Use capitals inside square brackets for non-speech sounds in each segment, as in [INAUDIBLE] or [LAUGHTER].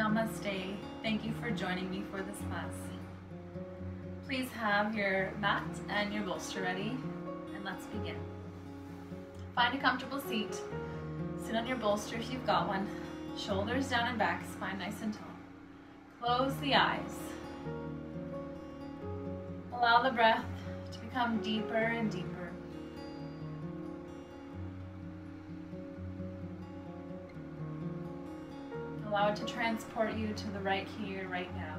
Namaste. Thank you for joining me for this class. Please have your mat and your bolster ready, and let's begin. Find a comfortable seat. Sit on your bolster if you've got one. Shoulders down and back, spine nice and tall. Close the eyes. Allow the breath to become deeper and deeper. Allow it to transport you to the right here, right now.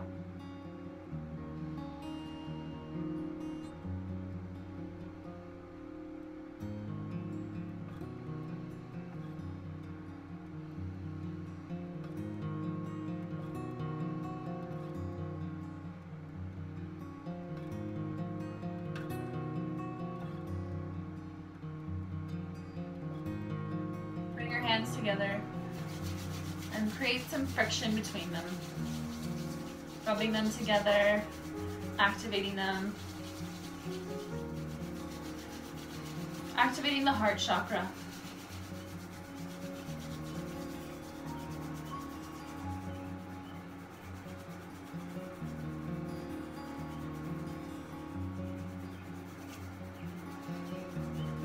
Bring your hands together and create some friction between them. Rubbing them together, activating them. Activating the heart chakra.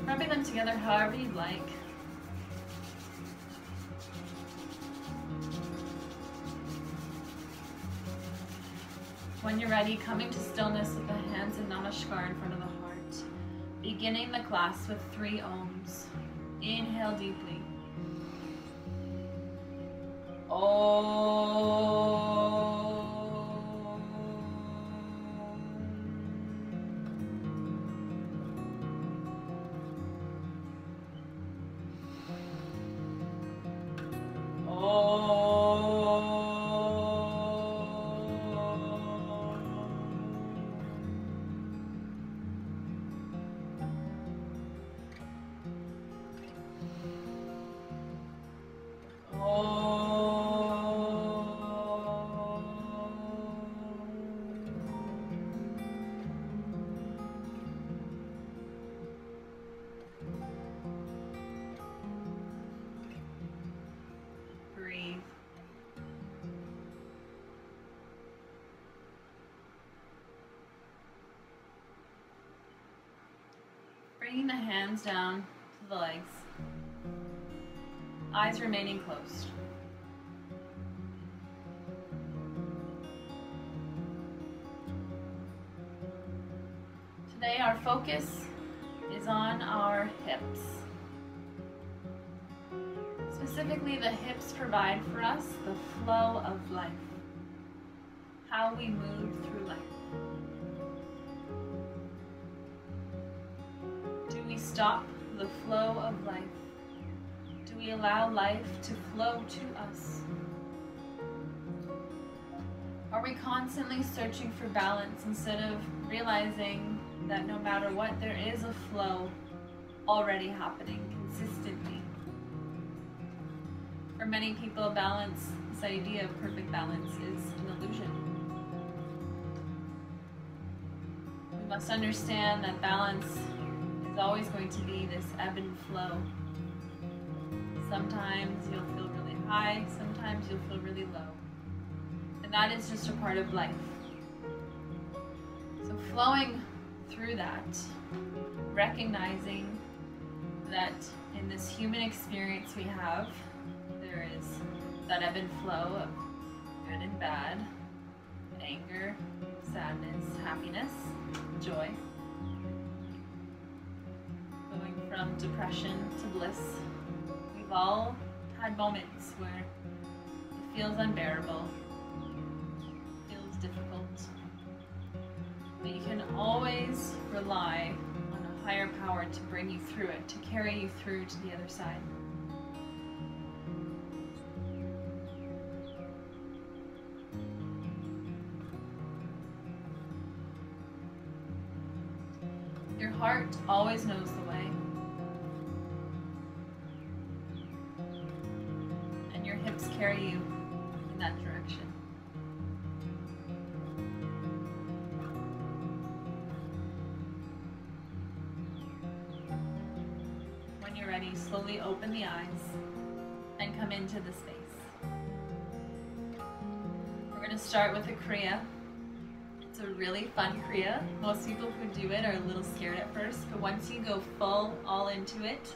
Rubbing them together however you'd like. Ready, coming to stillness with the hands in Namaskar in front of the heart. Beginning the class with three oms. Inhale deeply. Breathe. Bringing the hands down to the legs. Eyes remaining closed. Today our focus is on our hips. Specifically, the hips provide for us the flow of life, how we move through life. Stop the flow of life? Do we allow life to flow to us? Are we constantly searching for balance instead of realizing that no matter what, there is a flow already happening consistently? For many people, balance, this idea of perfect balance, is an illusion. We must understand that balance is always going to be this ebb and flow. Sometimes you'll feel really high, sometimes you'll feel really low. And that is just a part of life. So, flowing through that, recognizing that in this human experience we have, there is that ebb and flow of good and bad, anger, sadness, happiness, joy. From depression to bliss. We've all had moments where it feels unbearable, it feels difficult. But you can always rely on a higher power to bring you through it, to carry you through to the other side. When you're ready, slowly open the eyes and come into the space. We're going to start with a Kriya. It's a really fun Kriya. Most people who do it are a little scared at first, but once you go full all into it,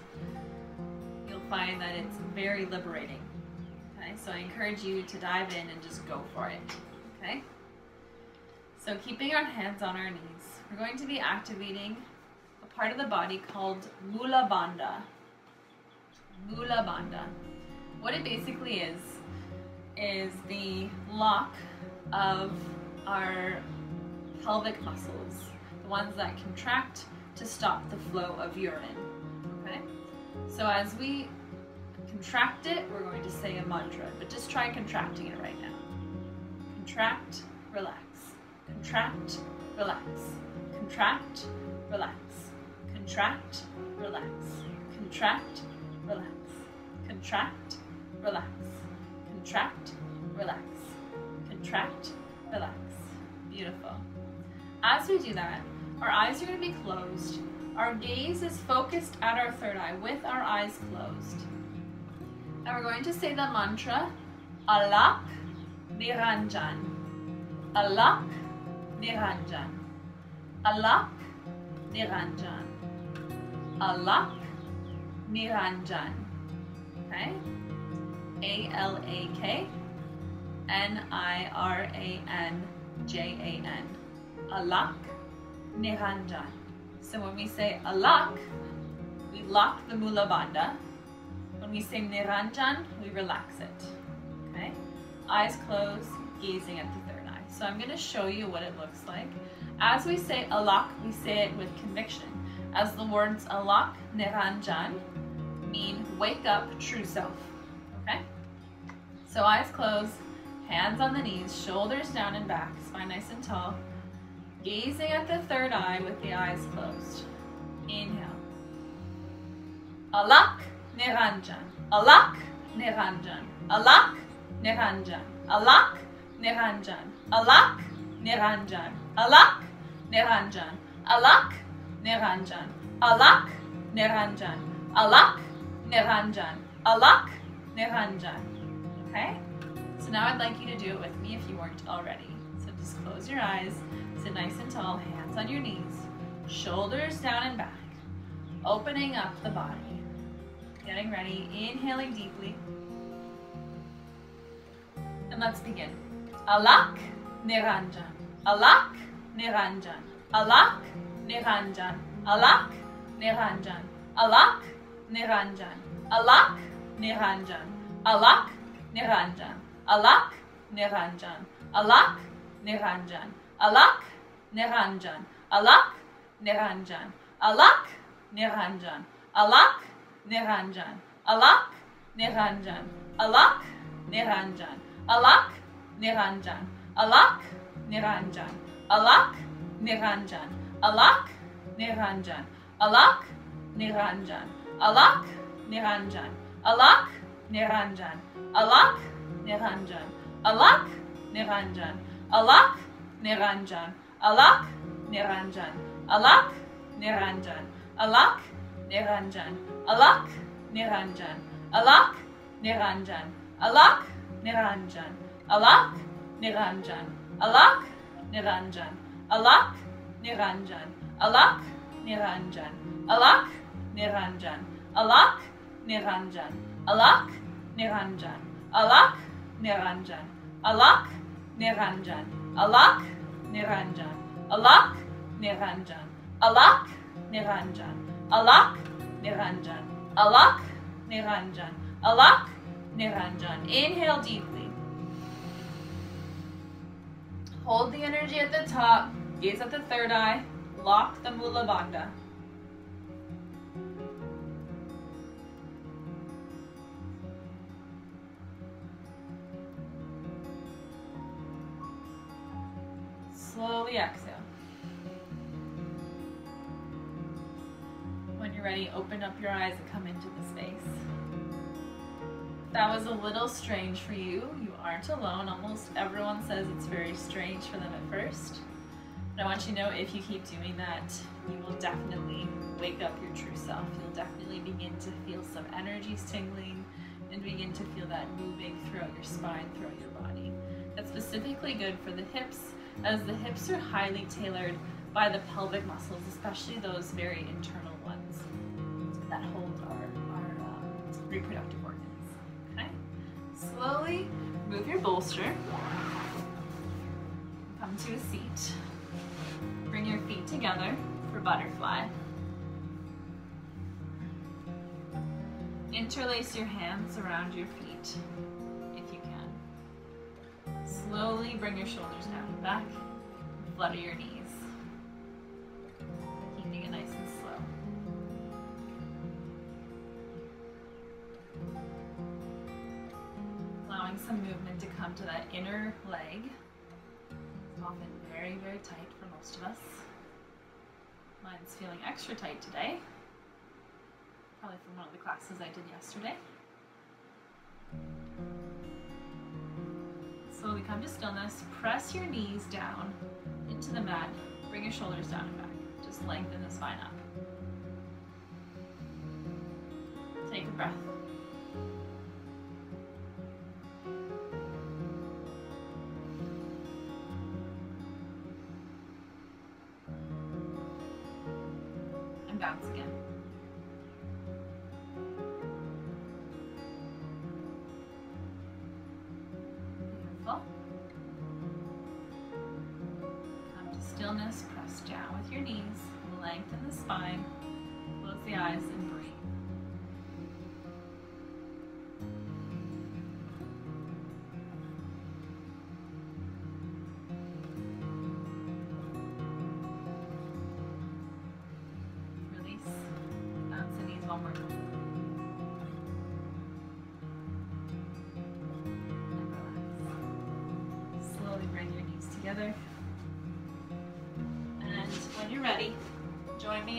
you'll find that it's very liberating. Okay, so I encourage you to dive in and just go for it. Okay? So keeping our hands on our knees, we're going to be activating part of the body called Mula Bandha. Mula Bandha. What it basically is, is the lock of our pelvic muscles, the ones that contract to stop the flow of urine. Okay? So as we contract it, we're going to say a mantra, but just try contracting it right now. Contract, relax. Contract, relax. Contract, relax. Contract, relax. Contract, relax. Contract, relax. Contract, relax. Contract, relax. Beautiful. As we do that, our eyes are going to be closed. Our gaze is focused at our third eye with our eyes closed. And we're going to say the mantra Alak Niranjan. Alak Niranjan. Alak Niranjan. Alak Niranjan. Okay? A L A K N I R A N J A N. Alak Niranjan. So when we say alak, we lock the mula bandha. When we say niranjan, we relax it. Okay? Eyes closed, gazing at the third eye. So I'm going to show you what it looks like. As we say alak, we say it with conviction. As the words alak, niranjan mean wake up, true self. Okay? So eyes closed, hands on the knees, shoulders down and back, spine nice and tall. Gazing at the third eye with the eyes closed. Inhale. Alak Niranjan. Alak Niranjan. Alak Niranjan. Alak Niranjan. Alak Niranjan. Alak Niranjan. Alak. Alak Niranjan. Alak Niranjan. Alak Niranjan. Alak niranjan. Okay? So now I'd like you to do it with me if you weren't already. So just close your eyes. Sit nice and tall, hands on your knees, shoulders down and back, opening up the body. Getting ready, inhaling deeply. And let's begin. Alak Niranjan. Alak Niranjan. Alak Niranjan. Alak Niranjan. Alak Niranjan. Alak Niranjan. Alak Niranjan. Alak Niranjan. Alak Niranjan. Alak Niranjan. Alak Niranjan. Alak Niranjan. Alak Niranjan. Alak Niranjan. Alak Niranjan. Alak Niranjan. Alak Niranjan. Alak Niranjan. Alak Niranjan. Alak Niranjan. Alak Niranjan. Alak Niranjan. Alak Niranjan. Alak Niranjan. Alak Niranjan. Alak Niranjan. Alak Niranjan. Alak Niranjan. Alak Niranjan. Alak Niranjan. Alak Niranjan. Alak Niranjan. Alak Niranjan. Alak Niranjan. Alak Niranjan. Alak Niranjan. Alak Niranjan. Alak Niranjan. Alak Niranjan. Alak Niranjan. Alak Niranjan. Alak Niranjan. Alak Niranjan. Alak Niranjan. Alak Niranjan. Alak Niranjan. Inhale deeply. Hold the energy at the top. Gaze at the third eye. Lock the Mula Bandha. Slowly exhale. When you're ready, open up your eyes and come into the space. That was a little strange for you. You aren't alone. Almost everyone says it's very strange for them at first. I want you to know if you keep doing that, you will definitely wake up your true self. You'll definitely begin to feel some energies tingling and begin to feel that moving throughout your spine, throughout your body. That's specifically good for the hips, as the hips are highly tailored by the pelvic muscles, especially those very internal ones that hold our, our um, reproductive organs. Okay? Slowly move your bolster. Come to a seat. Bring your feet together for butterfly. Interlace your hands around your feet if you can. Slowly bring your shoulders down and back. Flutter your knees. Keeping it nice and slow. Allowing some movement to come to that inner leg. Often very, very tight for most of us. Mine's feeling extra tight today. Probably from one of the classes I did yesterday. Slowly come to stillness. Press your knees down into the mat. Bring your shoulders down and back. Just lengthen the spine up. Take a breath.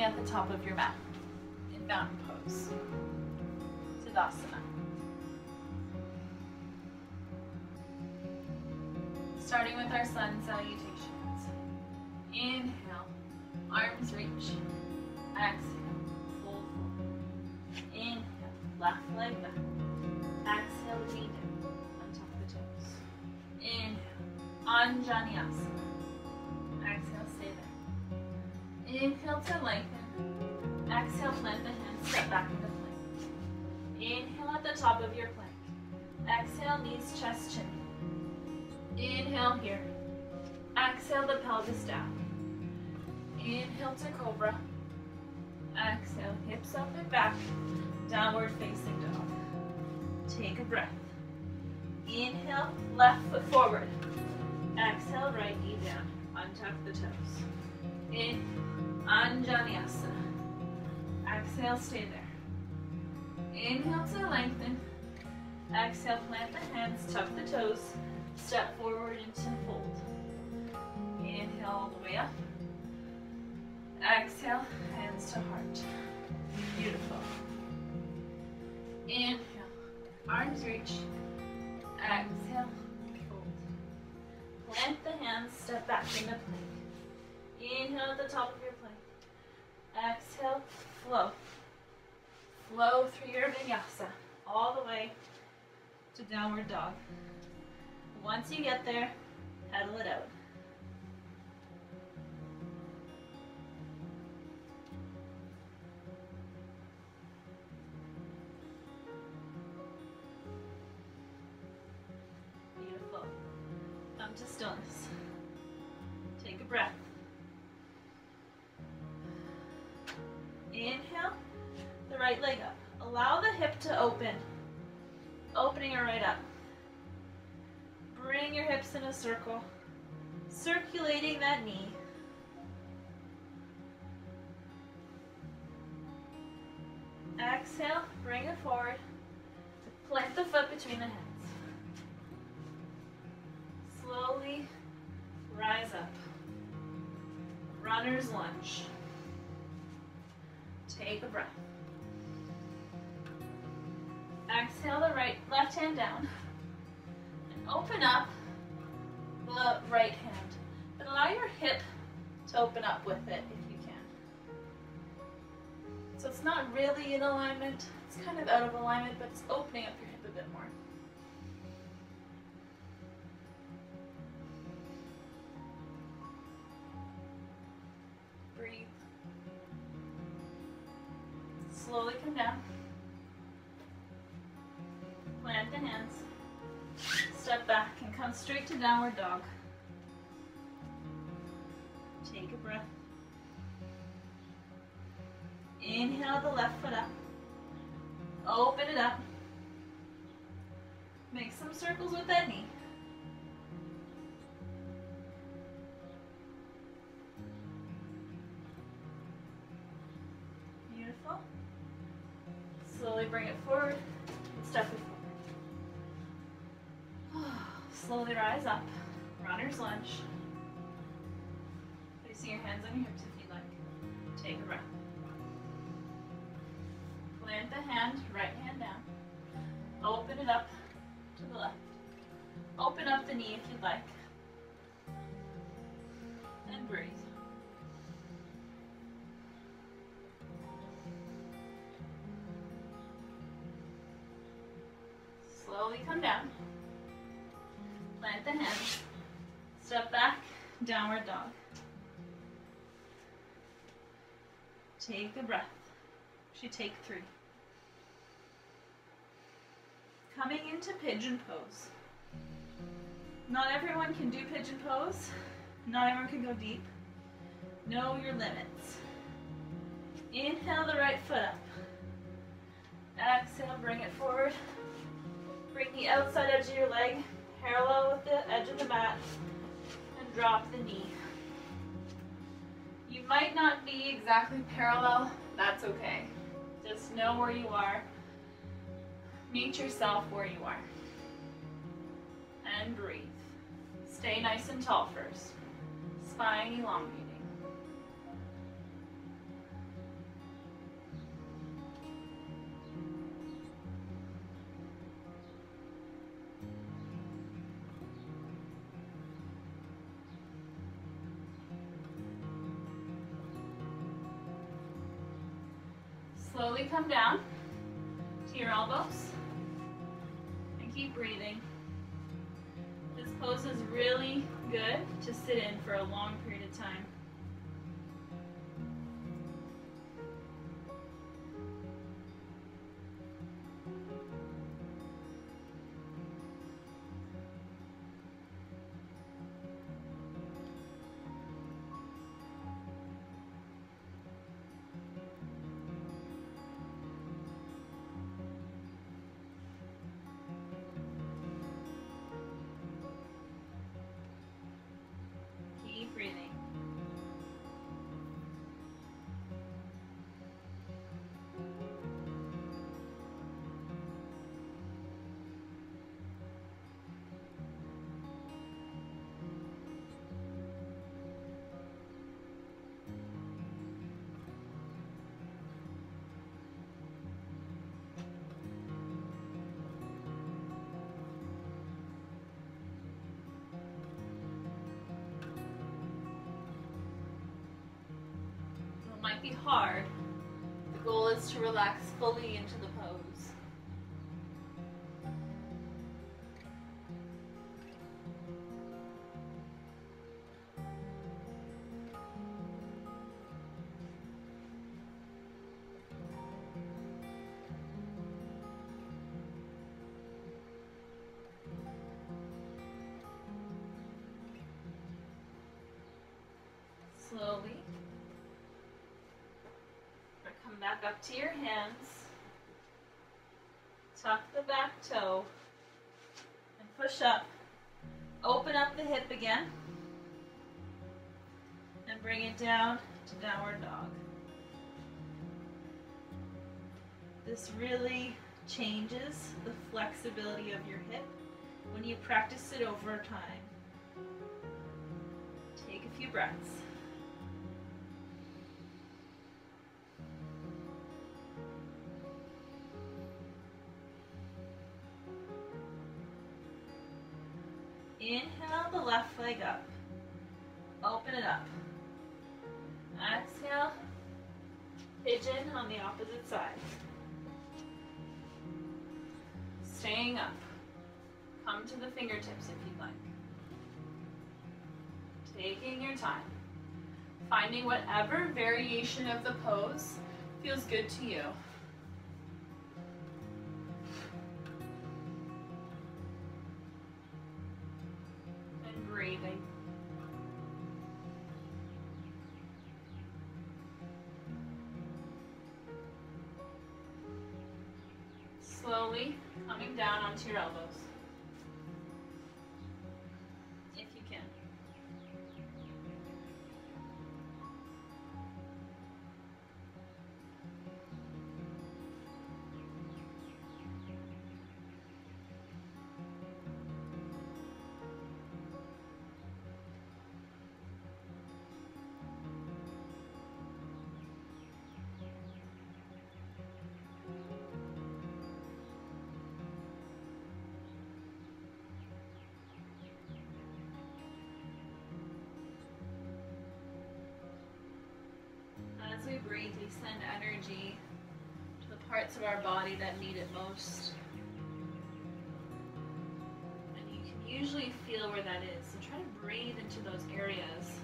At the top of your mat in mountain pose. Tadasana. Starting with our sun salutations. Exhale the pelvis down. Inhale to cobra. Exhale, hips up and back. Downward facing dog. Take a breath. Inhale, left foot forward. Exhale, right knee down. Untuck the toes. In Anjaneyasana. Exhale, stay there. Inhale to lengthen. Exhale, plant the hands, tuck the toes, step forward into fold. Inhale all the way up. Exhale, hands to heart. Beautiful. Inhale, arms reach. Exhale, fold. Plant the hands, step back in the plank. Inhale at the top of your plank. Exhale, flow. Flow through your vinyasa all the way to downward dog. Once you get there, pedal Come to stillness. Take a breath. Inhale, the right leg up. Allow the hip to open. Opening it right up. Bring your hips in a circle, circulating that knee. Exhale, bring it forward. Plant the foot between the hands. right hand. But allow your hip to open up with it if you can. So it's not really in alignment, it's kind of out of alignment, but it's opening up your hip a bit more. Breathe. Slowly come down. Plant the hands. Step back and come straight to downward dog. Take a breath. Inhale the left foot up. Open it up. Make some circles with that knee. Beautiful. Slowly bring it forward step it forward. [SIGHS] Slowly rise up. Runner's lunge. Placing your hands on your hips if you'd like. Take a breath. Plant the hand, right hand down. Open it up to the left. Open up the knee if you'd like. And breathe. Slowly come down. Plant the hands. Step back, downward dog. Take a breath. Should take three. Coming into pigeon pose. Not everyone can do pigeon pose. Not everyone can go deep. Know your limits. Inhale the right foot up. Exhale, bring it forward. Bring the outside edge of your leg parallel with the edge of the mat and drop the knee. You might not be exactly parallel, that's okay. Just know where you are. Meet yourself where you are. And breathe. Stay nice and tall first. Spine elongating. Slowly come down to your elbows and keep breathing. This pose is really good to sit in for a long period of time. Be hard. The goal is to relax fully into the pose. Slowly. Back up to your hands. Tuck the back toe. And push up. Open up the hip again. And bring it down to downward dog. This really changes the flexibility of your hip when you practice it over time. Take a few breaths. Inhale the left leg up. Open it up. Exhale. Pigeon on the opposite side. Staying up. Come to the fingertips if you'd like. Taking your time. Finding whatever variation of the pose feels good to you. We send energy to the parts of our body that need it most. And you can usually feel where that is. So try to breathe into those areas.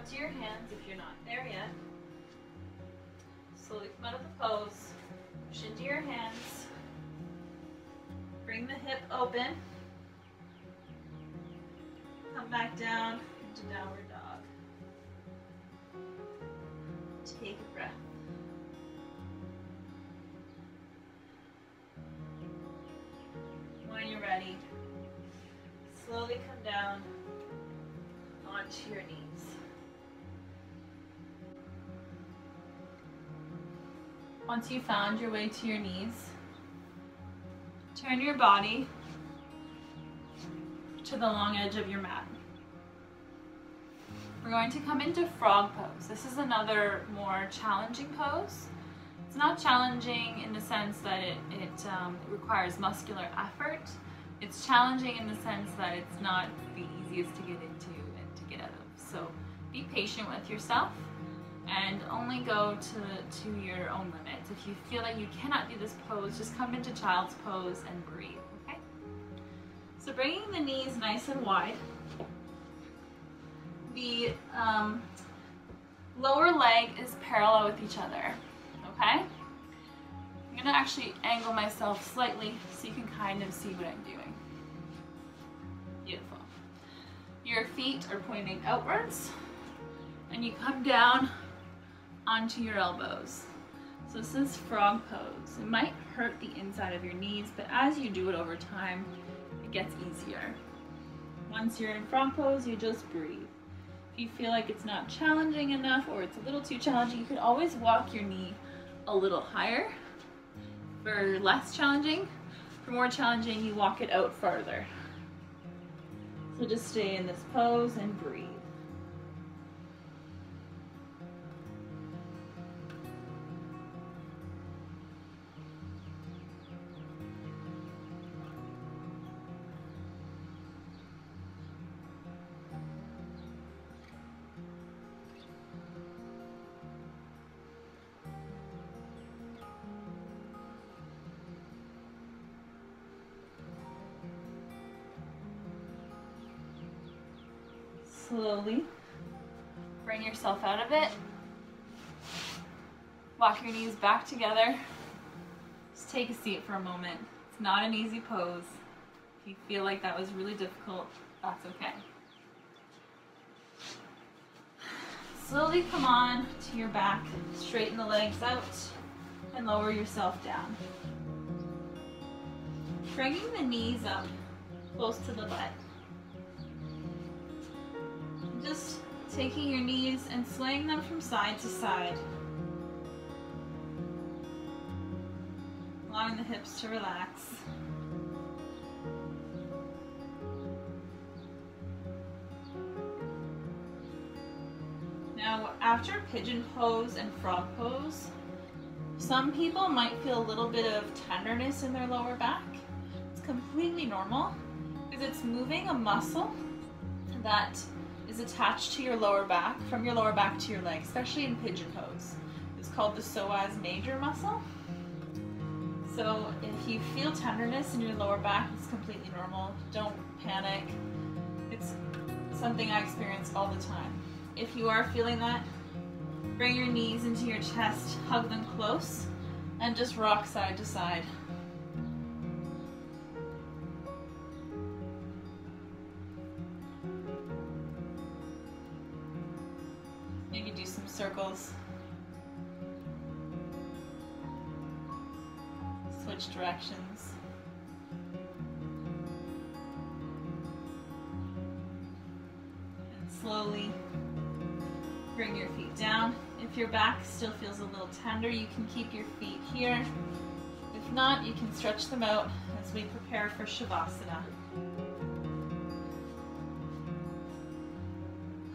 Up to your hands if you're not there yet. Slowly come out of the pose. Push into your hands. Bring the hip open. Come back down into downward dog. Take a breath. When you're ready, slowly come down onto your knees. Once you found your way to your knees, turn your body to the long edge of your mat. We're going to come into frog pose. This is another more challenging pose. It's not challenging in the sense that it, it, um, it requires muscular effort. It's challenging in the sense that it's not the easiest to get into and to get out of. So be patient with yourself and only go to, to your own limits. If you feel like you cannot do this pose, just come into child's pose and breathe, okay? So bringing the knees nice and wide. The um, lower leg is parallel with each other, okay? I'm gonna actually angle myself slightly so you can kind of see what I'm doing. Beautiful. Your feet are pointing outwards and you come down onto your elbows. So this is frog pose. It might hurt the inside of your knees, but as you do it over time, it gets easier. Once you're in frog pose, you just breathe. If you feel like it's not challenging enough or it's a little too challenging, you could always walk your knee a little higher. For less challenging, for more challenging, you walk it out farther. So just stay in this pose and breathe. Your knees back together. Just take a seat for a moment. It's not an easy pose. If you feel like that was really difficult, that's okay. Slowly come on to your back, straighten the legs out, and lower yourself down. Bringing the knees up close to the butt just taking your knees and swaying them from side to side. Allowing the hips to relax. Now, after pigeon pose and frog pose, some people might feel a little bit of tenderness in their lower back. It's completely normal. Because it's moving a muscle that is attached to your lower back, from your lower back to your leg, especially in pigeon pose. It's called the psoas major muscle. So if you feel tenderness in your lower back, it's completely normal. Don't panic. It's something I experience all the time. If you are feeling that, bring your knees into your chest, hug them close, and just rock side to side. Directions. And slowly bring your feet down. If your back still feels a little tender, you can keep your feet here. If not, you can stretch them out as we prepare for Shavasana.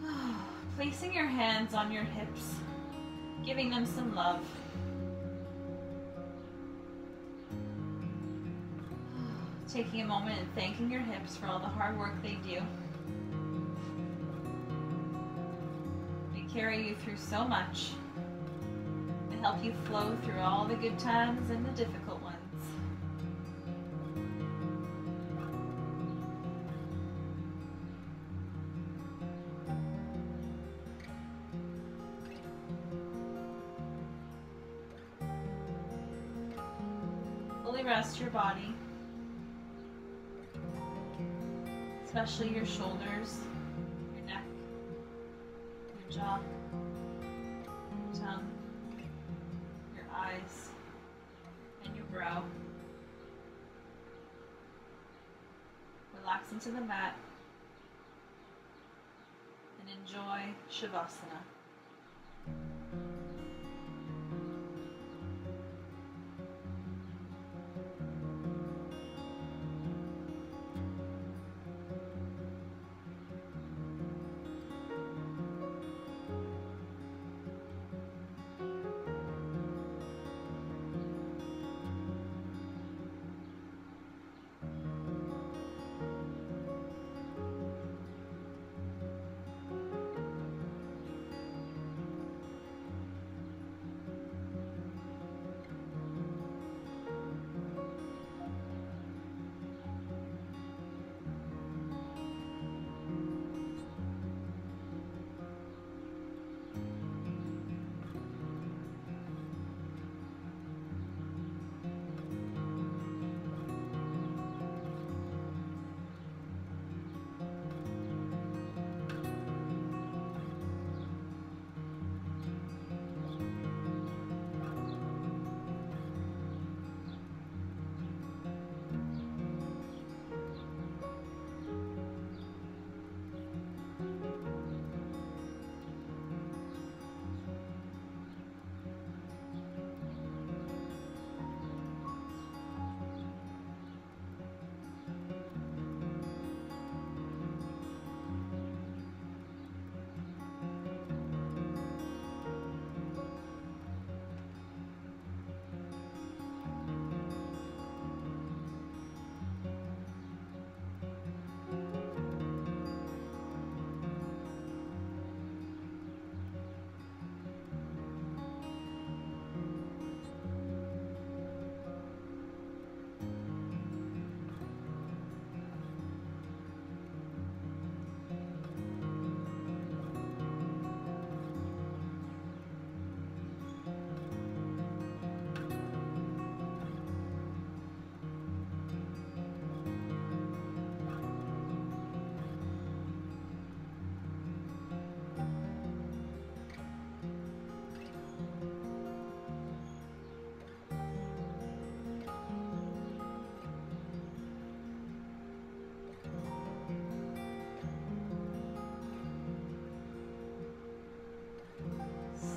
[SIGHS] Placing your hands on your hips, giving them some love. Taking a moment and thanking your hips for all the hard work they do. They carry you through so much. They help you flow through all the good times and the difficult your shoulders, your neck, your jaw, your tongue, your eyes, and your brow. Relax into the mat and enjoy Shavasana.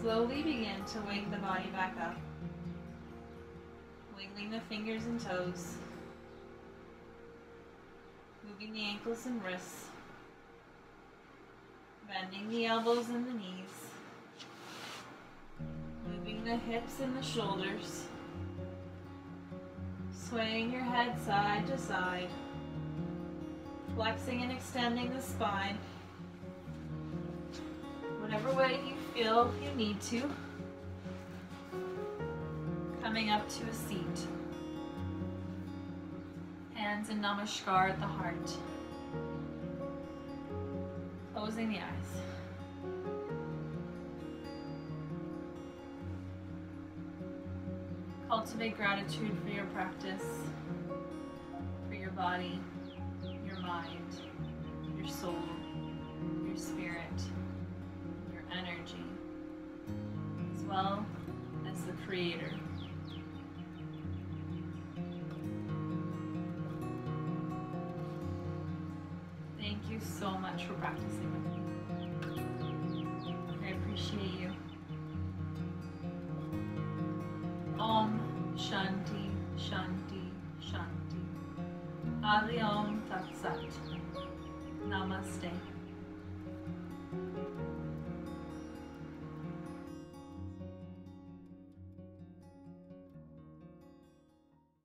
Slowly begin to wake the body back up. Wiggling the fingers and toes. Moving the ankles and wrists. Bending the elbows and the knees. Moving the hips and the shoulders. Swaying your head side to side. Flexing and extending the spine. Feel you need to. Coming up to a seat. Hands in namaskar at the heart. Closing the eyes. Cultivate gratitude for your practice, for your body, your mind, your soul, your spirit, as the Creator. Thank you so much for practicing